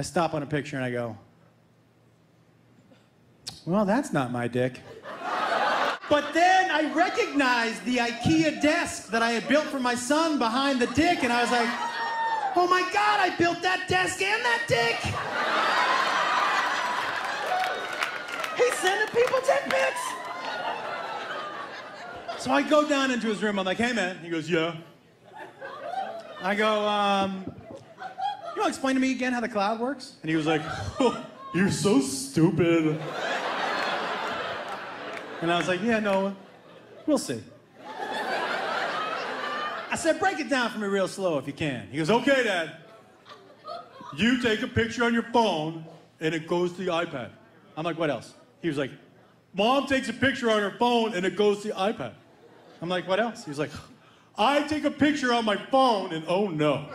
I stop on a picture and I go, well, that's not my dick. But then I recognized the IKEA desk that I had built for my son behind the dick, and I was like, oh my God, I built that desk and that dick. He's sending people dick pics. So I go down into his room. I'm like, hey, man. He goes, yeah. I go, um, want explain to me again how the cloud works? And he was like, oh, you're so stupid. And I was like, yeah, no, we'll see. I said, break it down for me real slow if you can. He goes, okay, Dad. You take a picture on your phone and it goes to the iPad. I'm like, what else? He was like, Mom takes a picture on her phone and it goes to the iPad. I'm like, what else? He was like, I take a picture on my phone and oh no.